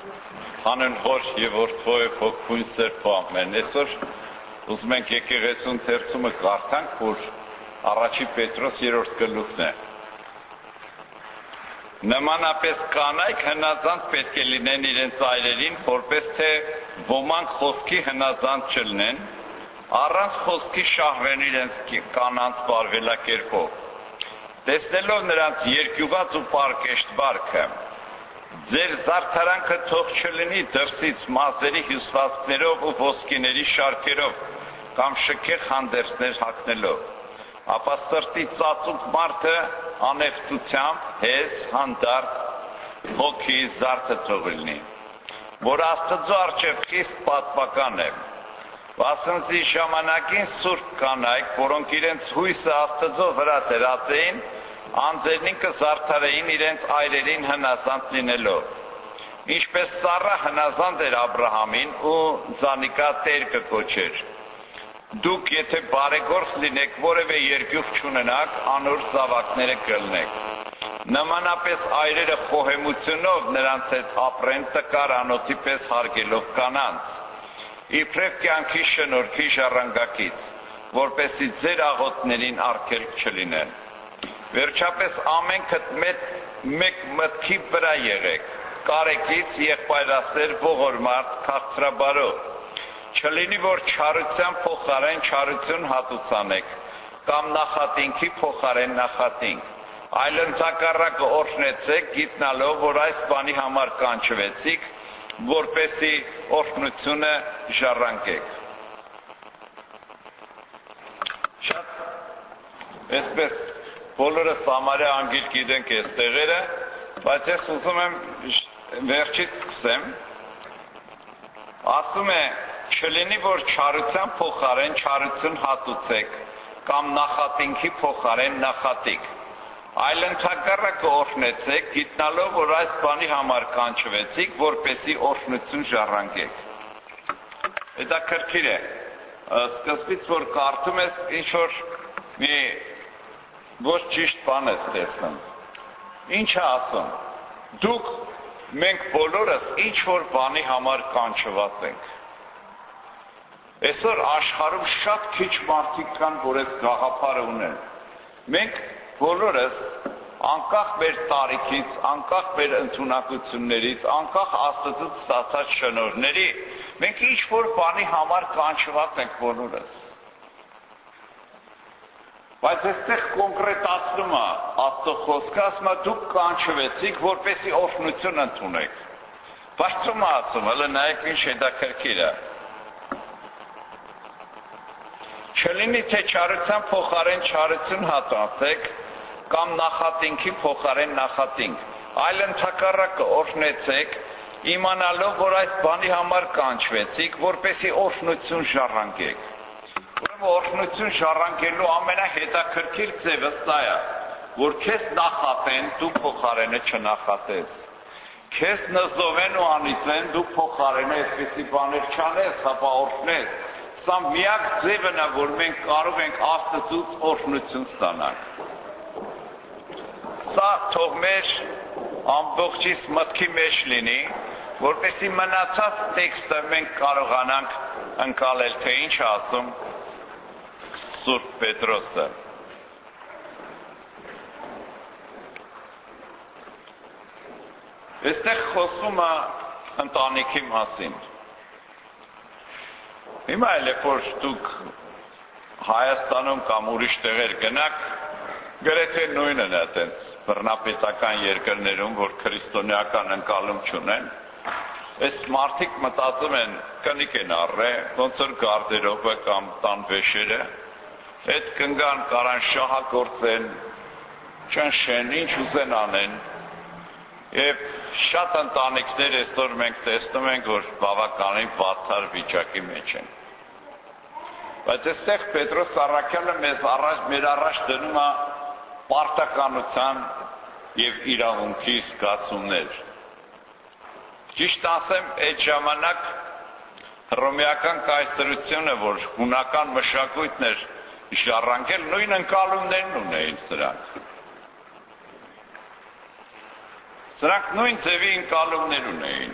Հանուն հոր եւ որդվո եւ հոգուն սերբո ամեն։ Այսօր ուզում ենք եկեղեցուն թերցումը կարդանք, որ առաջի Պետրոս 3-րդ գլուխն է։ Նմանապես կանայք հնազանդ պետք է լինեն իրենց այրերին, որպես թե ոմանք խոսքի հնազանդ չլինեն, առանց խոսքի շահվեն իրենց կանանց բարվելակերպով։ Տեսնելով նրանց երկյուղած ու պարկեշտ բարքը, Ձեր զարդարանքը թող չլինի դրսից մազերի հյուսվածքներով ու ոսկիների շարքերով կամ շքեղ հանդերձներ հագնելով, ապա սրտի ծածուկ մարդը անեղծությամբ հեզ հանդարտ հոգի զարդը թող լինի, որ Աստծո արչև խիստ պատվական է։ Վասնզի ժամանակին սուրբ կանայք, որոնք իրենց հույսը Աստծո վրա դրած էին, անձերին կզարդարեին իրենց այրերին հնազանդ լինելով։ Ինչպես Սառա հնազանդ էր Աբ รา համին ու Զանիկա տեր կկոչեր։ Դուք եթե բարեգործ լինեք, որևէ երկյուղ չունենաք, անոր զավակները կլնեք։ Նմանապես այրերը խոհեմությունով նրանց հետ ապրեն տկար անոթի պես հարգելով կանանց։ Իբրև կյանքի շնորհքի ժառանգակից, որպեսի ձեր աղոտներին արգելք չլինեն։ Վերջապես ամենքդ մեկ մեկ մտքի վրա եղեք, կարեկից եղբայրասեր ողորմարտ քաղցրաբարով։ Չլինի որ չարության փոխարեն չարություն հատուցանեք, կամ նախատինքի փոխարեն նախատինք։ Այլ ընդհակառակը օրհնեցեք, գիտնալով, որ այս բանի համար կանչվեցիք, որպեսի օրհնությունը ժառանգեք։ Շատ այսպես բոլորը Սամարիա անգիր գիտենք այս տեղերը, բայց ես ուզում եմ վերջից սկսեմ։ Ասում է, չլինի որ չարության փոխարեն չարություն հատուցեք կամ նախատինքի փոխարեն նախատիկ։ Այլ ընդհակառակը օրհնեցեք, գիտնալով, որ այս բանի համար կանչվեցիք, որպեսի օրհնություն ժառանգեք։ Դա քրքիր է։ Սկզբից որ կարդում ես ինչ որ մի ոչ ճիշտ բան ես տեսնում։ Ինչ է ասում։ Դուք մենք բոլորս ինչ որ բանի համար կանչված ենք։ Այսօր աշխարհում շատ քիչ մարդիկ կան, որ այս գաղափարը ունեն։ Մենք բոլորս անկախ մեր տարիքից, անկախ մեր ընտունակություններից, անկախ Աստծոց ստացած շնորհների, մենք ինչ որ բանի համար կանչված ենք բոլորս։ Բայց այստեղ կոնկրետացնում է Աստծո խոսքը, ասում է դուք կանչվեցիք, որպեսի օրհնություն ընդունեք։ Բայց ո՞ւմ ասում, հələ նայեք ինչ է։ Չլինի թե չարության փոխարեն չարություն հատացեք կամ նախատինքի փոխարեն նախատինք, այլ ընդհակառակը օրհնեցեք, իմանալով, որ այս բանի համար կանչվեցիք, որպեսի օրհնություն ժառանգեք Ուրեմն օրհնություն շարանկելու ամենահետաքրքիր ձևը սա է, որ քեզ նախատեն, դու փոխարենը չնախատես։ Քեզ նզովեն ու անիծեն, դու փոխարենը այդպեսի բաներ չանես, հապա օրհնես։ Սա միակ ձևն է, որ մենք կարող ենք Աստծուց օրհնություն ստանալ։ Սա թող մեր ամբողջից մտքի մեջ լինի, որպեսի մնացած տեքստը մենք կարողանանք ընկալել, թե ինչ ասում Սուրբ Պետրոսը Այստեղ խոսում է ընտանիքի մասին։ Հիմա էլ որ դուք Հայաստանում կամ ուրիշ տեղեր գնաք, գրեթե նույնն է այտենց բռնապետական երկրներում, որ քրիստոնեական ընկալում չունեն, այս մարդիկ մտածում են կնիկ են առե, ոնց որ գարդերոբը կամ տան վեշերը, այդ կնգան կարան շահագործեն, ճնշեն, ինչ ուզեն անեն։ Եվ շատ ընտանիքներ այսօր մենք տեսնում ենք, որ բավականին վատար վիճակի մեջ են։ Բայց այստեղ Պետրոս Արաքյալը մեզ առաջ մեր առաջ դնում է պարտականության եւ իրավունքի զգացումներ։ Ճիշտ ասեմ, այդ ժամանակ հռոմեական կայսրությունը, որ հունական մշակույթն էր, ժառանգել նույն ընկալումներն ունեին սրանք։ Սրանք նույն ձևի ընկալումներ ունեին։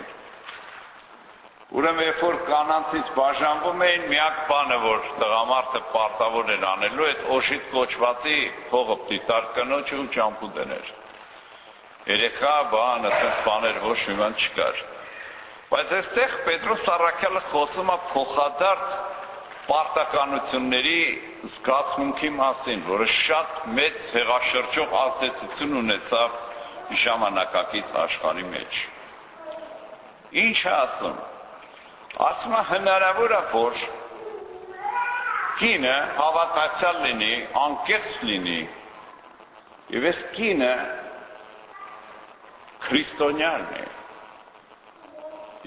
Ուրեմն երբ որ կանանցից բաժանվում էին, միակ բանը, որ տղամարդը պարտավոր էր անելու, այդ օշիտ կոչվածի փողը դիտար կնոջը ու ճամփու դներ։ Երեխա բան, ասես բաներ ոչ մի բան չկար։ Բայց այստեղ Պետրոս Սարաքյալը խոսում է փոխադարձ պարտականությունների զգացմունքի մասին, որը շատ մեծ հեղաշրջող ազդեցություն ունեցավ ժամանակակից աշխարհի մեջ։ Ինչ ասում։ Ասում է հնարավոր է որ կինը հավատացյալ լինի, անկեղծ լինի։ Եվ այս կինը քրիստոնյան է։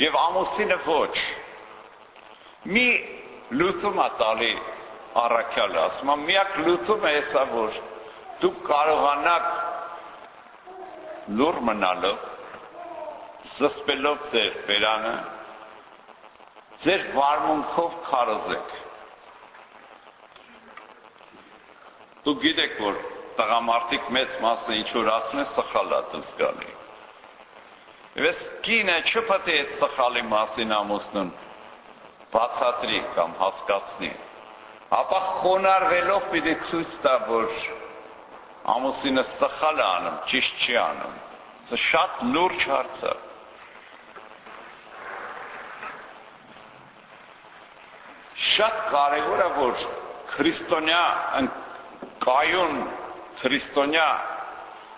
Եվ ամուսինը ոչ։ Մի լուծում է տալի առաքյալը, ասում. Է միակ լուծումը էսա որ դուք կարողանաք լուր մնալով զսպելով ձեր բերանը ձեր վարմունքով քարոզեք դու գիտեք որ տղամարդիկ մեծ մասը ինչ որ ասում է սխալ է զգալի Ես կինը չպետք է սխալի մասին ամուսնուն բացատրի կամ հասկացնի, ապա խոնարհվելով պիտի ցույց տա, որ ամուսինը սխալ է անում, ճիշտ չի անում։ Սա շատ լուրջ հարց է։ Շատ կարևոր է, որ քրիստոնյա կայուն քրիստոնյա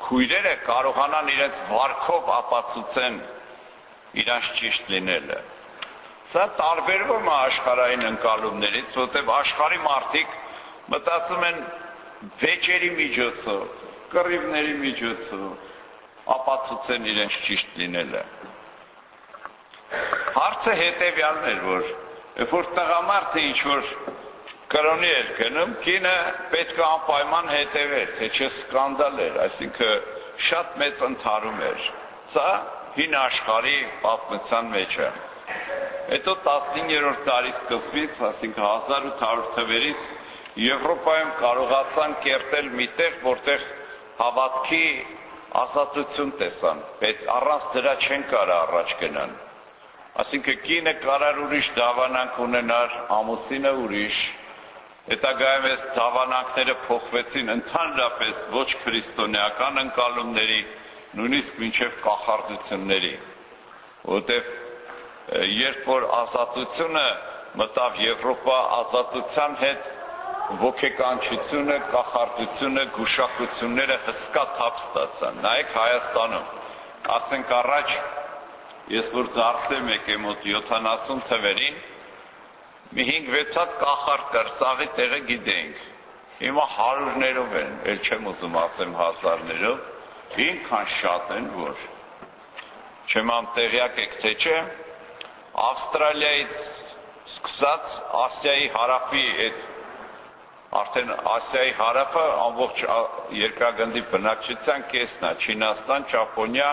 քույրերը կարողանան իրենց վարքով ապացուցեն իրանց ճիշտ լինելը։ Սա տարբերվում է աշխարհային ընկալումներից, որտեղ աշխարհի մարդիկ մտածում են վեճերի միջոցով, կռիվների միջոցով ապացուցեն իրենց ճիշտ լինելը։ Հարցը հետևյալն էր, որ երբ որ տղամարդը ինչ որ կրոնի էր գնում, կինը պետք է անպայման հետևեր, թե չէ սկանդալ էր, այսինքն շատ մեծ ընթարում էր։ Սա հին աշխարհի պատմության մեջ է։ Հետո 15-րդ դարի սկզբից, այսինքն 1800 թվերից Եվրոպայում կարողացան կերտել միտեղ, որտեղ հավատքի ազատություն տեսան։ Այդ առանց դրա չեն կարա առաջ գնան։ Այսինքն կինը կարար ուրիշ դավանանք ունենար, ամուսինը ուրիշ։ Հետագայում այս դավանանքները փոխվեցին ընդհանրապես ոչ քրիստոնեական ընկալումների, նույնիսկ մինչև կախարդությունների, որտեղ երբ որ ազատությունը մտավ Եվրոպա ազատության հետ ոգեկանչությունը, կախարդությունը, գուշակությունները հսկա թափ ստացան։ Նայեք Հայաստանում, ասենք առաջ ես որ դարձել եկե մոտ 70 թվերին մի 5-6 հատ կախարդ կար, սաղի տեղը գիտենք։ Հիմա հարյուրներով են, ել չեմ ուզում ասեմ հազարներով, ինքան շատ են, որ չեմ ամ տեղյակ եք թե չէ, Ավստրալիայից սկսած Ասիայի հարավի այդ արդեն Ասիայի հարավը ամբողջ երկրագնդի բնակչության կեսն է, Չինաստան, Ճապոնիա,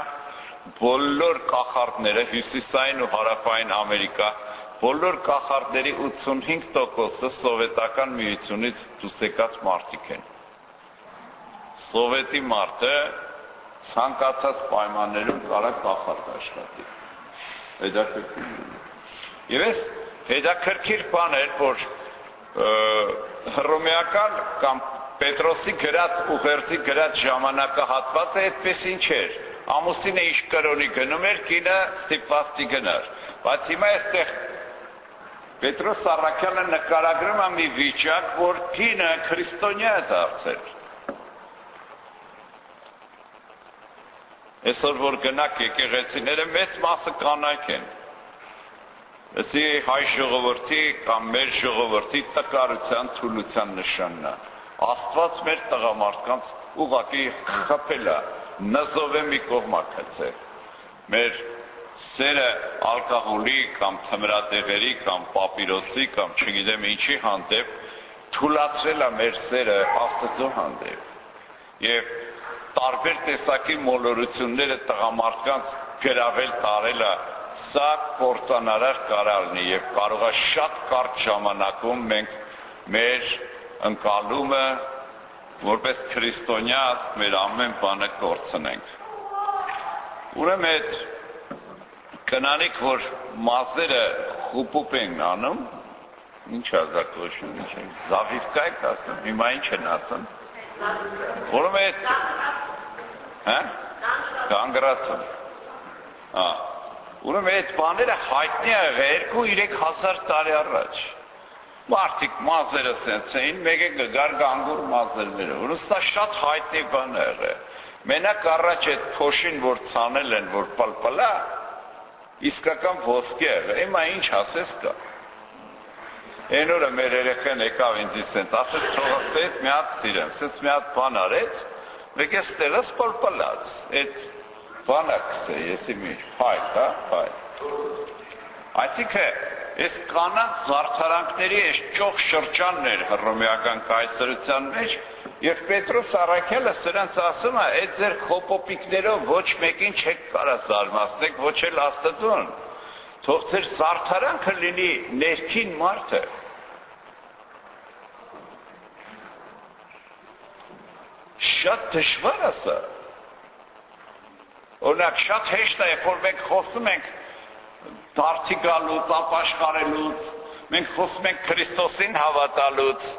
բոլոր կախարդները հյուսիսային ու հարավային Ամերիկա, բոլոր կախարդների 85%-ը սովետական միությունից դուրս եկած մարդիկ են։ Սովետի մարդը ցանկացած պայմաններում կարա կախարդ աշխատի հետաքրքիր։ Եվ այս հետաքրքիր բան էր, որ հռոմեական կամ Պետրոսի գրած ուղերձի գրած ժամանակահատվածը այդպես ինչ էր։ Ամուսինը իշ կրոնի գնում էր, կինը ստիպվածի գնար։ Բայց հիմա այստեղ Պետրոս Սարաքյանը նկարագրում է մի վիճակ, որ կինը քրիստոնյա է դարձել։ Այսօր որ գնաք եկեղեցիները մեծ մասը կանայք են։ Էսի հայ ժողովրդի կամ մեր ժողովրդի տկարության թուլության նշանն է։ Աստված մեր տղամարդկանց ուղակի խփել է, նզով է մի կողմա գցել։ Մեր սերը ալկոհոլի կամ թմրադեղերի կամ պապիրոսի կամ չգիտեմ ինչի հանդեպ թուլացրել է մեր սերը Աստծո հանդեպ։ Եվ տարբեր տեսակի մոլորությունները տղամարդկանց գրավել տարելը սա կործանարար կարալնի եւ կարող է շատ կարճ ժամանակում մենք մեր ընկալումը որպես քրիստոնյաց մեր ամեն բանը կորցնենք ուրեմն այդ կնանիք որ մազերը խուպուպ են անում ինչ ազատություն ինչ է զավիվկա եք ասում հիմա ինչ են ասում որում է հա կանգրացում հա ուրեմն այդ բաները հայտնի է եղել 2-3000 տարի առաջ մարդիկ մազերը սենց էին, մեկը գար գանգուր մազերները, որ սա շատ հայտնի բան է եղել։ Մենակ առաջ այդ փոշին, որ ցանել են, որ պալպալա, իսկական ոսկե է, հիմա ինչ ասես կա։ Այն օրը մեր երեխան եկավ ինձ սենց, ասես թողստեից մի հատ սիրեմ, սենց մի հատ բան արեց, մեկ է ստեղս պալպալած, այդ բանակս է, եսի մի փայտ, հա, փայտ։ Այսինքն Այս կանանց զարդարանքների այս ճոխ շրջանն էր հռոմեական կայսրության մեջ, եւ Պետրոս Արաքելը սրանց ասում է, այդ ձեր խոպոպիկներով ոչ մեկին չեք կարա զարմացնեք, ոչ էլ Աստծուն։ Թող ձեր զարդարանքը լինի ներքին մարդը։ Շատ դժվար է սա։ Օրինակ շատ հեշտ է, որ մենք խոսում ենք դարձի գալուց, ապաշխարելուց, մենք խոսում ենք Քրիստոսին հավատալուց,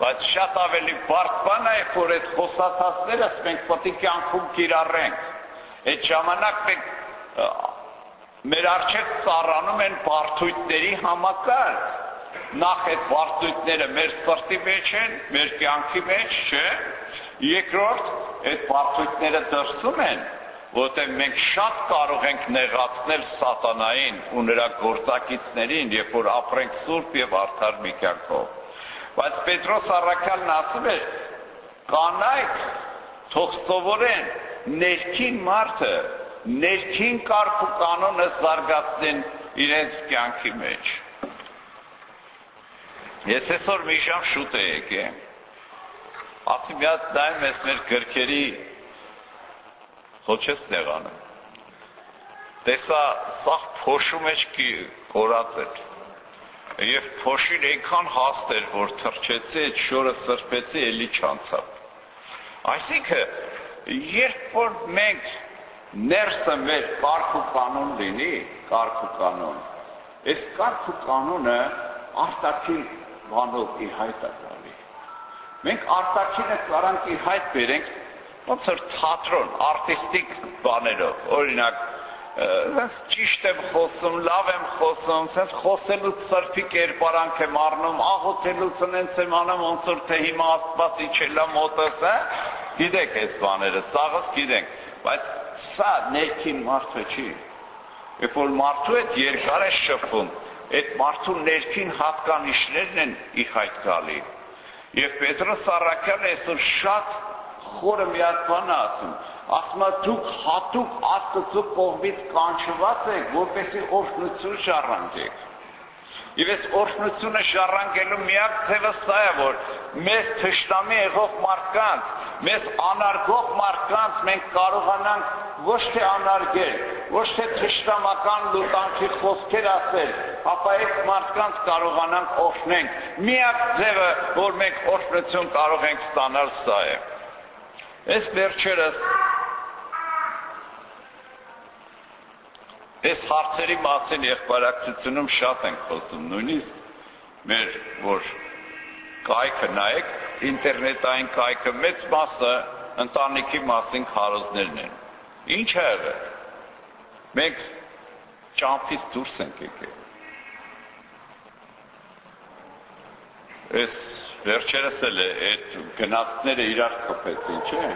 բայց շատ ավելի բարդ բան է, որ այդ խոսացածներս մենք պետք է կյանքում կիրառենք։ Այդ ժամանակ մենք մեր արժեք ծառանում են բարդույթների համակարգ։ Նախ այդ բարդույթները մեր սրտի մեջ են, մեր կյանքի մեջ, չէ։ Երկրորդ, այդ բարդույթները դրսում են, որտեղ մենք շատ կարող ենք նեղացնել սատանային ու նրա գործակիցներին, երբ որ ապրենք սուրբ եւ արդար մի կյանքով։ Բայց Պետրոս առաքյալն ասում է. կանայք թող սովորեն ներքին մարդը, ներքին կարգ ու կանոնը զարգացնեն իրենց կյանքի մեջ։ Ես այսօր մի ժամ շուտ է եկել։ Ասի մի հատ նայեմ ես մեր գրքերի Ոչ ես տեղանում։ Տեսա սաղ փոշու մեջ კი կորածել։ Եվ փոշին այնքան հաստ էր, որ թրջեցի, այդ շորը սրբեցի, էլի չանցավ։ Այսինքն, երբ որ մենք ներսը մեր կարգ ու կանոն լինի, կարգ ու կանոն, այս կարգ ու կանոնը արտաքին բանով ի հայտ է գալի։ Մենք արտաքինը կարանք ի հայտ բերենք ոնց որ թատրոն, արտիստիկ բաներով, օրինակ ճիշտ եմ խոսում, լավ եմ խոսում, ասես խոսելու ծրփի կերպարանք եմ առնում, աղոթելու սնենց եմ անում, ոնց որ թե հիմա Աստված իջելա մոտս, հա? Գիտեք այս բաները, սաղս գիտենք, բայց սա ներքին մարդը չի։ Երբ որ մարդու հետ երկար է շփվում, այդ մարդու ներքին հատկանիշներն են ի հայտ գալի։ Եվ Պետրոս Սարաքյանը այսօր շատ խորը մի հատ բան ասում ասում դուք հատուկ աստծո կողմից կանչված եք որպեսի օրհնություն շարժանքեք Եվ այս օրհնությունը շարժանքելու միակ ձևը սա է որ մեզ թշնամի եղող մարդկանց մեզ անարգող մարդկանց մենք կարողանանք ոչ թե անարգել ոչ թե թշնամական լուտանքի խոսքեր ասել ապա այդ մարդկանց կարողանանք օրհնենք միակ ձևը որ մենք օրհնություն կարող ենք ստանալ սա է Այս վերջերս այս հարցերի մասին եղբարակցությունում շատ ենք խոսում, նույնիսկ մեր որ կայքը նայեք, ինտերնետային կայքը մեծ մասը ընտանիքի մասին քարոզներն են։ Ինչ է եղել։ Մենք ճամփից դուրս ենք եկել։ Այս վերջերս էլ է այդ գնացքները իրար կապեցին, չէ՞,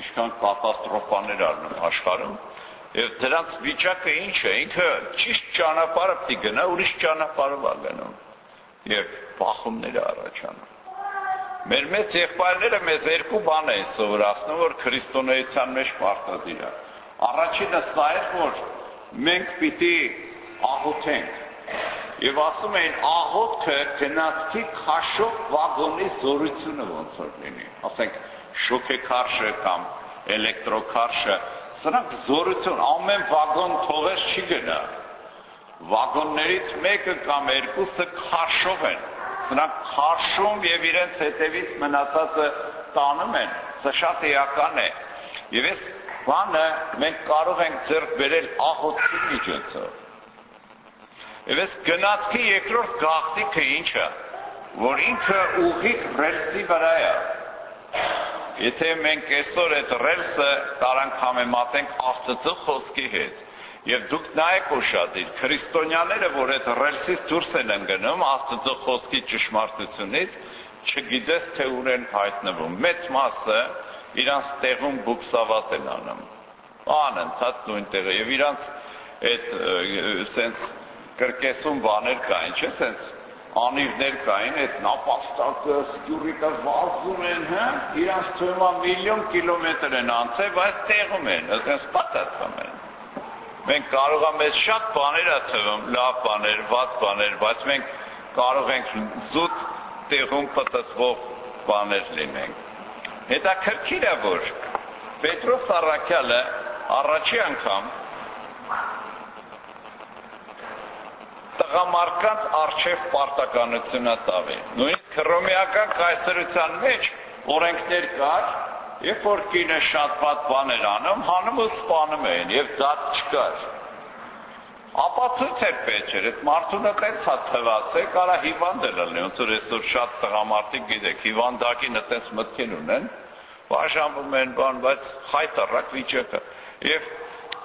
ինչքան կատաստրոֆաներ առնում աշխարհում։ Եվ դրանց վիճակը ինչ է, ինքը ճիշտ ճանապարհը պիտի գնա, ուրիշ ճանապարհով է գնում։ Եվ բախումներ առաջանում։ Մեր մեծ եղբայրները մեզ երկու բան են սովորացնում, որ քրիստոնեության մեջ պարտադիր է։ Առաջինը սա է, որ մենք պիտի աղոթենք Եվ ասում էին աղոթքը գնացքի քաշով վագոնի զորությունը ոնց որ լինի։ Ասենք շոկեքարշը կամ էլեկտրոքարշը, սրանք զորություն ամեն վագոն թողես չի գնա։ Վագոններից մեկը կամ երկուսը քաշով են։ Սրանք քաշում եւ իրենց հետևից մնացածը տանում են։ Սա շատ էական է։ Եվ այս բանը մենք կարող ենք ձեռք բերել աղոթքի միջոցով Եվ այս գնացքի երկրորդ գաղտնիքը ի՞նչը, որ ինքը ուղիղ ռելսի վրա է։ Եթե մենք այսօր այդ ռելսը կարանք համեմատենք Աստծո խոսքի հետ, Եվ դուք նայեք ուշադիր, քրիստոնյաները, որ այդ ռելսից դուրս են ընկնում Աստծո խոսքի ճշմարտությունից, չգիտես թե ուր են հայտնվում։ Մեծ մասը իրանց տեղում բուքսավատ են անում։ Անընդհատ նույն տեղը եւ իրանց այդ սենց կրկեսում բաներ կային, չէ՞, սենց անիրներ կային, այդ նապաստակը, սկյուրիկը վազում են, հա, իրանց թվում է միլիոն կիլոմետր են անցել, բայց տեղում են, այդպես պատատվում են։ Մենք կարող է մեզ շատ բաներ է թվում, լավ բաներ, վատ բաներ, բայց մենք կարող ենք զուտ տեղում պատտվող բաներ լինենք։ Հետաքրքիր է, որ Պետրոս Առաքյալը առաջի անգամ տղամարդկանց արչև պարտականությունը տավի։ Նույնիսկ հռոմեական կայսրության մեջ օրենքներ կար, Երբ որ կինը շատ ված բաներ անում, հանում ու սպանում էին եւ դա չկար։ Ապացույց էր պետք այդ մարդունը տենց հա թված է, կարա հիվանդ է լինի, ոնց որ այսօր շատ տղամարդիկ գիտեք, հիվանդակին այդպես մտքին ունեն, բաժանվում են բան, բայց հայտարակ վիճակը։ Եվ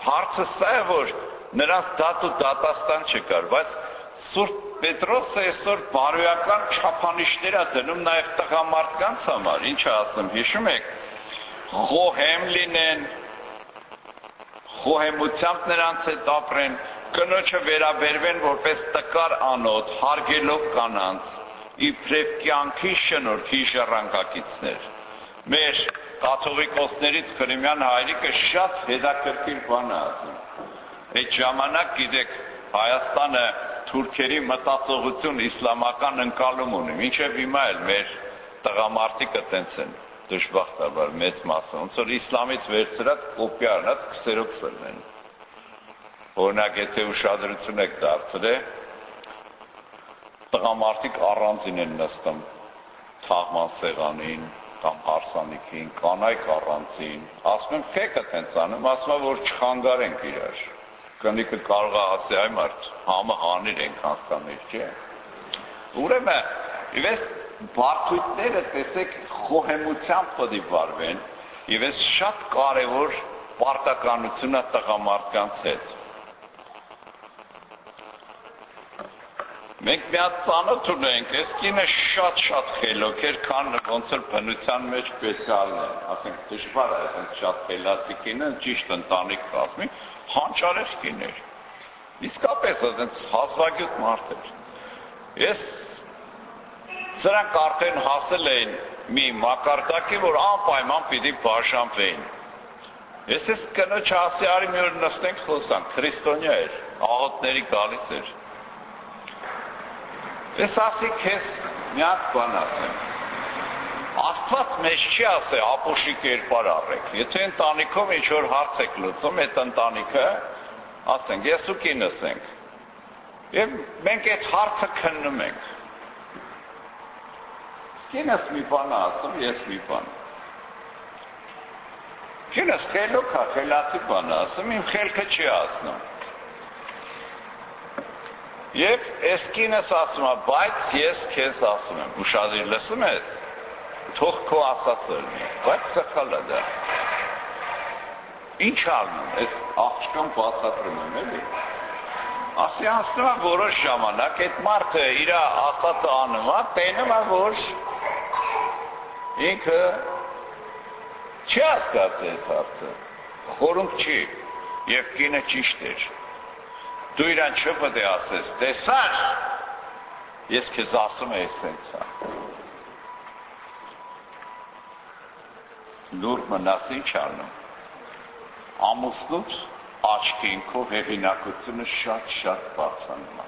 հարցը սա է, որ նրանց դատ ու դատաստան չկար, բայց Սուրբ Պետրոսը այսօր բարոյական չափանիշներ է դնում նաև տղամարդկանց համար, ինչ ասեմ, հիշում եք, խոհեմ լինեն, խոհեմությամբ նրանց հետ ապրեն, կնոջը վերաբերվեն որպես տկար անոտ, հարգելով կանանց, իբրև կյանքի շնորհքի ժառանգակիցներ։ Մեր կաթողիկոսներից Քրիմյան հայրիկը շատ հետաքրքիր բան է ասում։ Այդ ժամանակ գիտեք Հայաստանը թուրքերի մտածողություն իսլամական ընկալում ունի։ Մինչև հիմա էլ մեր տղամարդիկը տենց են դժբախտաբար մեծ մասը ոնց որ իսլամից վերցրած կոպիա առած քսերոքսն են օրինակ եթե ուշադրություն եք դարձրել տղամարդիկ առանձին են նստում թաղման սեղանին կամ հարսանիքին, կանայք առանձին, ասում եմ քեկը տենց անում, ասում եմ որ չխանգարենք իրար։ Կնիկը կարող է ասի այ մարդ, համը հանիր ենք հասկանիր, չէ։ Ուրեմն, իվես բարդույթները տեսեք խոհեմությամբ պետք վարվեն եւ այս շատ կարեւոր պարտականությունա տղամարդկանց հետ Մենք մի հատ ծանոթ ունենք, այս կինը շատ-շատ խելոք էր, քան ոնց որ բնության մեջ պետք է լինի։ Ասենք դժվար է, այնց շատ խելացի կինը ճիշտ ընտանիք կազմի, հանճարեղ կին էր։ Իսկապես այնց հազվագյուտ մարդ էր։ Ես Սրանք արդեն հասել էին մի մակարդակի, որ անպայման պիտի բաժանվեին։ Ես ես կնոջ ասի արի մի օր նստենք խոսանք, քրիստոնյա էր, աղոտների գալիս էր։ Ես ասի քեզ մի հատ բան ասեմ։ Աստված մեզ չի ասե ապոշի կերպար առեք։ Եթե ընտանիքում ինչ որ հարց եք լուծում, այդ ընտանիքը ասենք, ես ու կինս ենք։ Եվ մենք այդ հարցը քննում ենք Կինս մի բան ասում, ես մի բան։ Կինս խելոք է, խելացի բան ասում, իմ խելքը չի ասնում։ Եվ այս կինս ասում բայց ես քեզ ասում եմ, ուշադիր լսում ես, թող քո ասածը լինի, բայց սխալ է դա։ Ինչ անում, այս աղջկան բացատրում եմ, էլի։ Ասի անցնում է որոշ ժամանակ, այդ մարդը իր ասածը անում է, տենում է, որ ինքը չի հասկացել այդ հարցը, խորունկ չի եւ կինը ճիշտ էր։ Դու իրան չպետք է ասես, տեսար, ես քեզ ասում եմ այսպես։ Լուր մնաս ինչ անում։ Ամուսնուց աչքին քո հեղինակությունը շատ-շատ բարձանում է։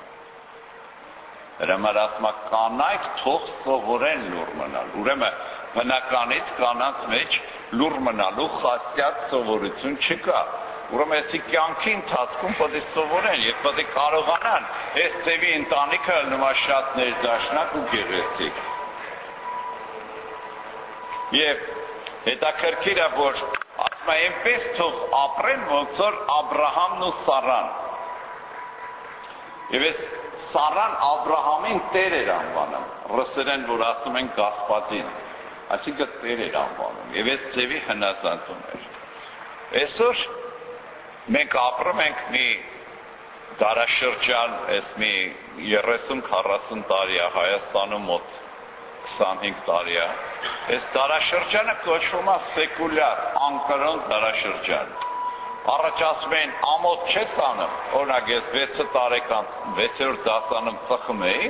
Հրամար ասма կանայք թող սովորեն լուր մնալ։ Ուրեմն բնականից կանանց մեջ լուր մնալու խասյատ սովորություն չկա։ Ուրեմն էսի կյանքի ընթացքում պետք է սովորեն եւ պետք է կարողանան այս ծևի ընտանիքը նոմա շատ ներդաշնակ ու գեղեցիկ։ Եվ հետաքրքիր է որ ասում է այնպես թող ապրեն ոնց որ Աբ รา համն ու Սարան։ Եվ այս Սարան Աբրահամին Տեր էր անվանում, ռուսերեն որ ասում են Գասպատին, այսինքն Տեր էր անվանում, եւ այս ձևի հնասանցում էր։ Այսօր մենք ապրում ենք մի դարաշրջան, այս մի 30-40 տարի է Հայաստանում մոտ 25 տարի է։ Այս դարաշրջանը կոչվում է սեկուլյար, անկրոն դարաշրջան առաջ ասում էին ամոթ չես անում, օրինակ ես 6 տարեկան 6-րդ դասանում ծխում էի,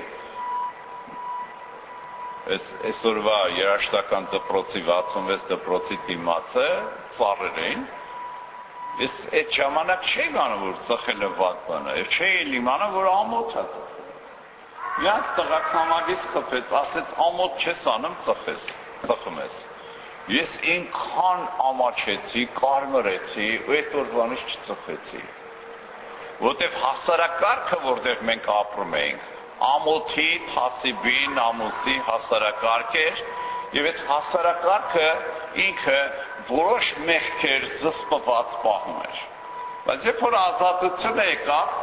այս այսօրվա երաշտական դպրոցի 66 դպրոցի դիմացը ծառեր էին, ես այդ ժամանակ չէի գանում որ ծխելը վատ բան է, չէի իմանում որ ամոթ է Նա տղաք համագից խփեց, ասեց ամոթ չես անում, ծխես, ծխում ես։ Ես ինքան ամաչեցի, կարմրեցի, այդ օրվանից չծխեցի։ Որտեվ հասարակարգը, որտեղ մենք ապրում ենք, ամոթի, թասիբի, նամուսի հասարակարգ էր, եւ այդ հասարակարգը ինքը որոշ մեղքեր զսպված պահում էր։ Բայց երբ որ ազատությունը եկավ,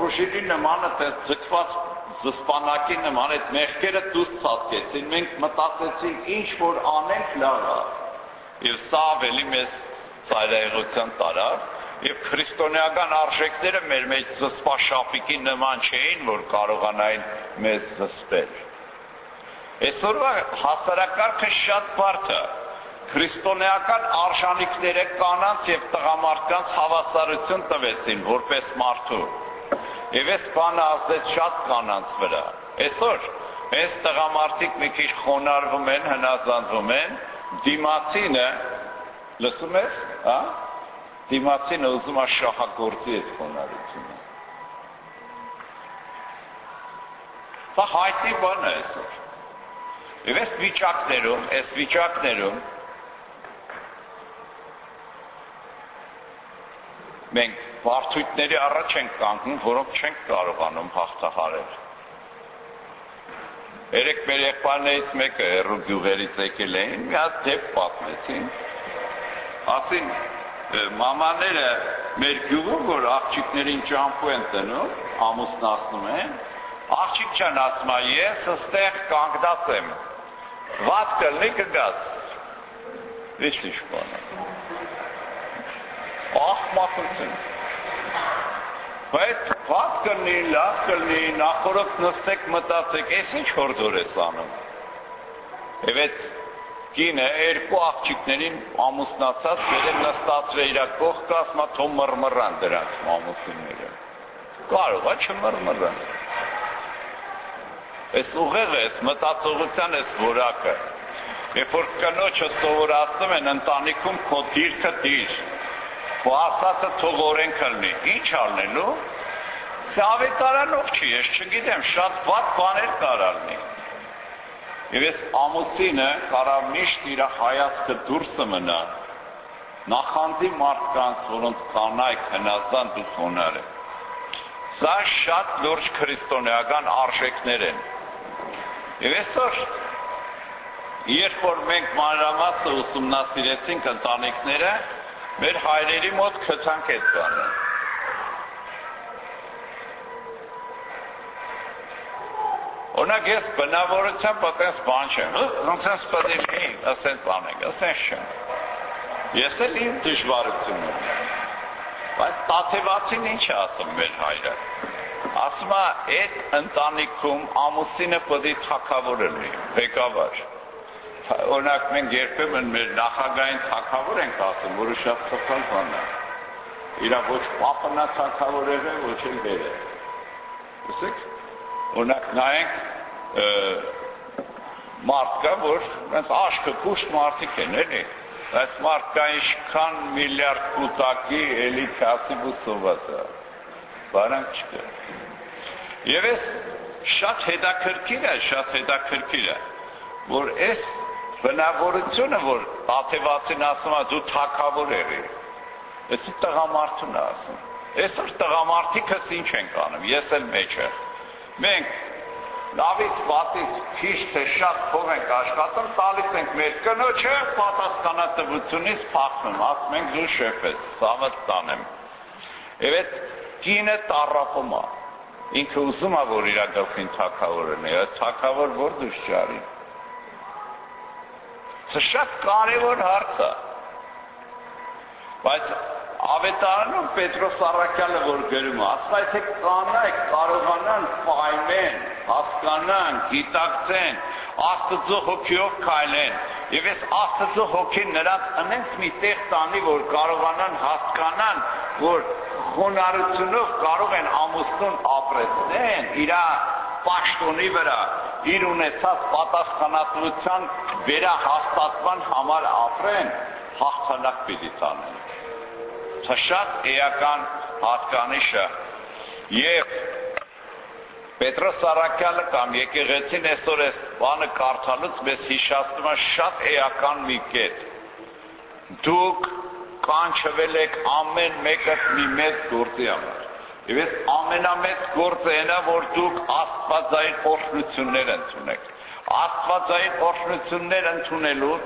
ռուժիլի նմանը ձգված զսպանակի նման այդ մեղքերը դուրս ցածկեցին, մենք մտածեցինք ինչ որ անենք լավ է։ Եվ սա ավելի մեզ ծայրահեղության տարավ, եւ քրիստոնեական արժեքները մեր մեջ զսպաշապիկի նման չէին, որ կարողանային մեզ զսպել։ Այսօրվա հասարակարգը շատ բարդ է քրիստոնեական արժանինքները կանանց եւ տղամարդկանց հավասարություն տվեցին որպես մարդու Եվ այս բանը ասեց շատ կանանց վրա։ Այսօր այս տղամարդիկ մի քիչ խոնարհվում են, հնազանդվում են, դիմացինը լսում ես, հա? Դիմացինը ուզում է շահագործի այդ խոնարհությունը։ Սա հայտնի բան է այսօր։ Եվ այս վիճակներում, այս վիճակներում մենք վարդույթների առաջ ենք կանգնում, որոնք չենք կարողանում հաղթահարել։ Երեք մեր եղբայրներից մեկը հերու գյուղերից եկել էին, մի հատ դեպ պատմեցին։ Ասին մամաները մեր գյուղում, որ աղջիկներին ճամփու են տնում, ամուսնացնում են, աղջիկ չան ասում, ես ստեղ կանգնած եմ։ Վատ կլնի կգաս։ Ինչ ինչ բան։ Ահմակություն։ Բայց ված կլնի, լավ կլնի, նախորդ նստեք մտածեք, ես ինչ հորդոր ես անում։ Եվ այդ կինը երկու աղջիկներին ամուսնացած վերել նստածր է իրա կողքը, ասմա թո մռմռան դրանց ամուսինները։ Կարող է չմռմռան։ Այս ուղեղը, այս մտածողության այս որակը, երբ որ կնոջը սովորացնում են ընտանիքում քո դիրքը դիր, Ու ասածը թողորեն կլնի։ Ինչ ալնելու։ Սա ավետարանով չի, ես չգիտեմ, շատ ված բաներ կարալնի։ Եվ ես ամուսինը կարավ միշտ իր հայացքը դուրսը մնա, նախանձի մարդկանց, որոնց կանայք հնազանդ ու խոնար է։ Սա շատ լուրջ քրիստոնեական արժեքներ են։ Եվ այսօր երբ որ մենք մանրամասը ուսումնասիրեցինք ընտանիքները, մեր հայրերի մոտ քցանք այդ բանը։ Օրինակ ես բնավորությամբ այդպես բան չեմ, ոնց է սպասել մի, ասենց անենք, ասենց չեմ։ Ես էլ իմ դժվարությունը։ Բայց տաթևացին ինչ է ասում մեր հայրը։ Ասում է, այդ ընտանիքում ամուսինը պետք է թակավորը լինի, ղեկավար օրինակ մենք երբեմն մեր նախագահային թակավոր ենք ասում, որը շատ սխալ բան է։ Իրա ոչ պապնա թակավոր է, ոչ էլ բերը։ Տեսեք, օրինակ նայենք մարդկա, որ այնց աշկը կուշտ մարդիկ են, էլի։ Այս մարդկա ինչքան միլիարդ կուտակի էլի քասի բուսոված է։ Բարանք չկա։ Եվ այս շատ հետաքրքիր է, շատ հետաքրքիր է, որ այս բնավորությունը, որ աթևացին ասում է դու թակավոր երի, էսի տղամարդուն է ասում։ Այսօր տղամարդիկս ինչ են անում, ես էլ մեջ եմ։ Մենք լավից պատից քիչ թե շատ փող ենք աշխատում, տալիս ենք մեր կնոջը պատասխանատվությունից փախնում, ասում ենք դու շեֆ ես, ցավը տանեմ։ Եվ այդ կինը տարապում է։ ինքը ուզում է որ իր գլխին թակավորն է, այս թակավոր որ դուրս ճարի։ Սա շատ կարևոր հարց է։ Բայց ավետարանում Պետրոս Արաքյալը որ գրում է, ասում է, թե կանայք կարողանան պայմեն, հասկանան, գիտակցեն, Աստծո հոգիով քայլեն։ Եվ այս Աստծո հոգին նրանց այնպես մի տեղ տանի, որ կարողանան հասկանան, որ խոնարհությունով կարող են ամուսնուն ապրեցնեն իր պաշտոնի վրա, իր ունեցած պատասխանատվության վերահաստատման համար ապրեն, հաղթանակ պիտի տանեն Սա շատ էական հատկանիշ է։ Եվ Պետրոս Սարակյալը կամ եկեղեցին այսօր այս բանը կարդալուց մեզ հիշացնում է շատ էական մի կետ։ Դուք կանչվել եք ամեն մեկը մի մեծ գործի համար։ Եվ այս ամենամեծ գործը այն է, որ դուք աստվածային օրհնություններ ընդունեք։ Աստվածային օրհնություններ ընդունելու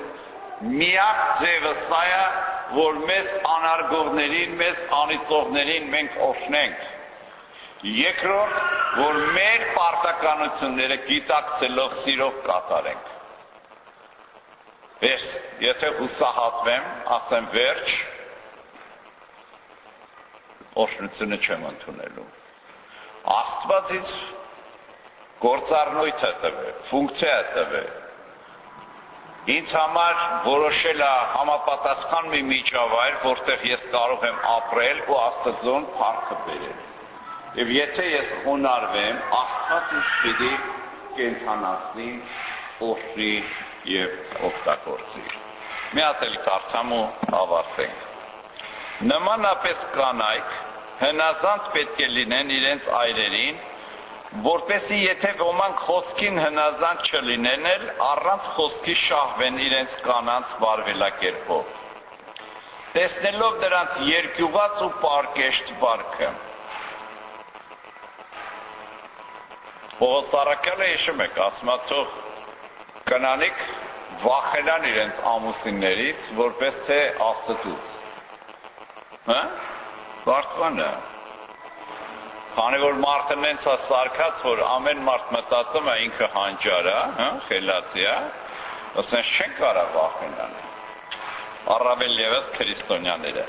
միակ ձևը սա է, որ մեզ անարգողներին, մեզ անիծողներին մենք օշնենք։ Երկրորդ, որ մեր պարտականությունները գիտակցելով սիրով կատարենք։ Ես եթե հուսահատվեմ, ասեմ վերջ, օշնությունը չեմ ընդունելու։ Աստվածից գործառնույթ է տվել, ֆունկցիա տվել, ինձ համար որոշել է համապատասխան մի միջավայր, որտեղ ես կարող եմ ապրել ու Աստծուն փառքը բերել։ Եվ եթե ես խոնարհվեմ, Աստված ինձ պիտի կենթանացնի, օգնի եւ օգտագործի։ Մի հատ էլ կարդամ ու ավարտենք։ Նմանապես կանայք հնազանդ պետք է լինեն իրենց այրերին, որպեսի եթե ոմանք խոսքին հնազանդ չլինեն էլ առանց խոսքի շահվեն իրենց կանանց վարվելակերպով տեսնելով դրանց երկյուղած ու պարկեշտ վարքը Պողոս Արաքյալը հիշում եք, ասում է թող կնանիկ վախենան իրենց ամուսիններից, որպես թե Աստծուց։ Հա? Բարձրանը Քանի որ մարդը նենց է սարկած, որ ամեն մարդ մտածում է ինքը հանճար է, հա, խելացի է, ասեն չեն կարող վախենալ։ Առավել եւս քրիստոնյաները։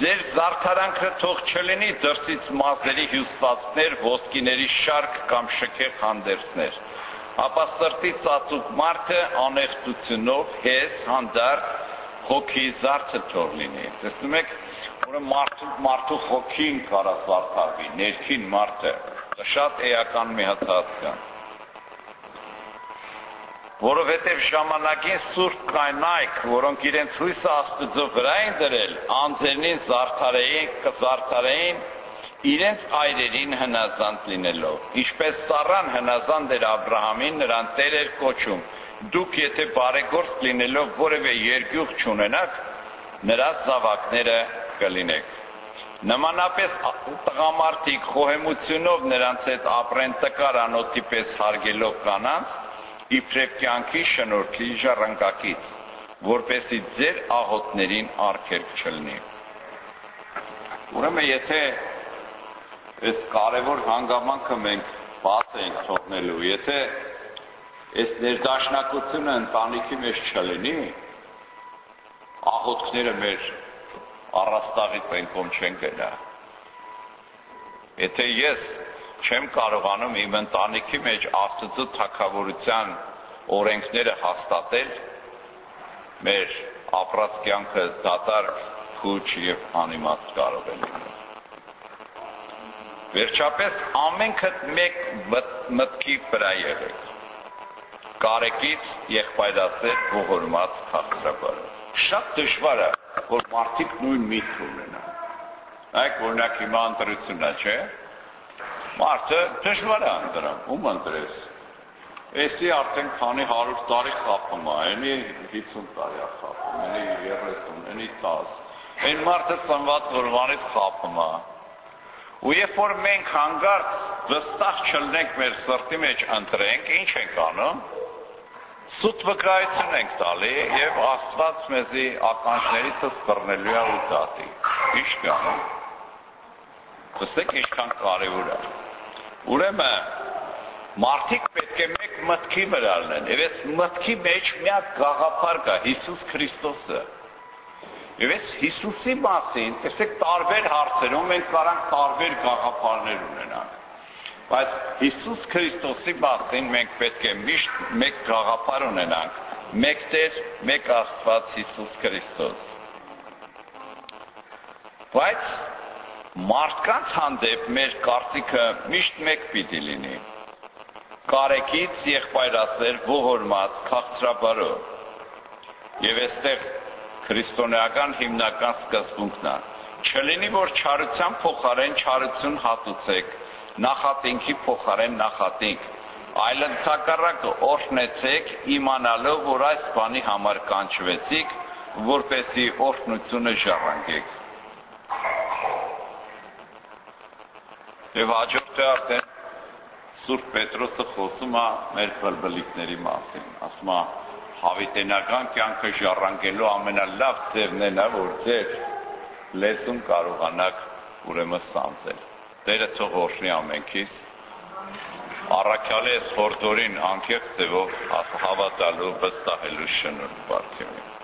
Ձեր զարդարանքը թող չլինի դրսից մազերի հյուսվածքներ, ոսկիների շարք կամ շքեղ հանդերձներ, ապա սրտի ծածուկ մարդը անեղծությունով հես հանդարտ հոգի զարդը թող լինի։ Տեսնում եք, Ուրեմն մարդու մարդու հոգին կարած վարդավի, ներքին մարդը շատ էական մի հատած կա։ Որովհետև ժամանակին սուրբ կանայք, որոնք իրենց հույսը Աստծո վրա են դրել, անձերին զարթարեին, կզարթարեին իրենց այրերին հնազանդ լինելով։ Ինչպես Սառան հնազանդ էր Աբ รา համին, նրան Տեր էր կոչում։ Դուք եթե բարեգործ լինելով որևէ երկյուղ չունենաք, նրա զավակները կլինեք։ Նմանապես տղամարդիկ խոհեմությունով նրանց հետ ապրեն տկար անոթի պես հարգելով կանանց, իբրև կյանքի շնորհքի ժառանգակից, որպեսի ձեր աղոտներին արգելք չլինի։ Ուրեմն եթե այս կարևոր հանգամանքը մենք բաց ենք թողնելու, եթե այս ներդաշնակությունը ընտանիքի մեջ չլինի, աղոտքները մեր առաստաղի տենկոմ չեն գնա։ Եթե ես չեմ կարողանում իմ ընտանիքի մեջ Աստծո թակավորության օրենքները հաստատել, մեր ապրած կյանքը դատարկ, քուչ եւ անիմաստ կարող է լինել։ Վերջապես ամենքդ մեկ մտքի վրա եղեք։ Կարեկից եղբայրացել ողորմած հաղթրապարը։ Շատ դժվար է որ մարդիկ նույն միտք ունենան։ Այդ օրինակ հիմա ընտրությունն է, չէ՞։ Մարդը դժվար է ընտրում, ում ընտրես։ Էսի արդեն քանի 100 տարի խափում է, էլի 50 տարի է խափում, էլի 30, էլի 10։ Այն մարդը ծնված օրվանից խափում է։ Ու երբ որ մենք հանգարց վստահ չլնենք մեր սրտի մեջ ընտրենք, ինչ ենք անում սուտ վկայություն ենք տալի եւ Աստված մեզի ականջներիցս բռնելու է ու տատի։ Ինչ կան։ Տեսեք ինչքան կարևոր է։ Ուրեմն մարդիկ պետք է մեկ մտքի վրա լինեն։ Եվ այս մտքի մեջ միակ գաղափար կա Հիսուս Քրիստոսը։ Եվ այս Հիսուսի մասին, տեսեք, տարբեր հարցերում մենք կարանք տարբեր գաղափարներ ունենանք։ Բայց Հիսուս Քրիստոսի մասին մենք պետք է միշտ մեկ գաղափար ունենանք։ Մեկ Տեր, մեկ Աստված Հիսուս Քրիստոս։ Բայց մարդկանց հանդեպ մեր կարծիքը միշտ մեկ պիտի լինի. Կարեկից եղբայրասեր ողորմած քաղցրաբարով եւ այստեղ քրիստոնեական հիմնական սկզբունքն է չլինի որ չարության փոխարեն չարություն հատուցեք նախատինքի փոխարեն նախատինք այլ ընդհակառակը օրհնեցեք իմանալով որ այս բանի համար կանչվեցիք որպեսի օրհնությունը ժառանգեք եւ հաջորդը արդեն Սուրբ Պետրոսը խոսում է մեր բլբլիկների մասին։ Ասում է հավիտենական կյանքը ժառանգելու ամենալավ ձևն է նա, որ ձեր լեզուն կարողանաք ուրեմն սանձել։ Տերը թող օրհնի ամենքիս։ Առաքյալի այս խորտորին անկեղծ ձևով հավատալու վստահելու շնորհ բարքեմի։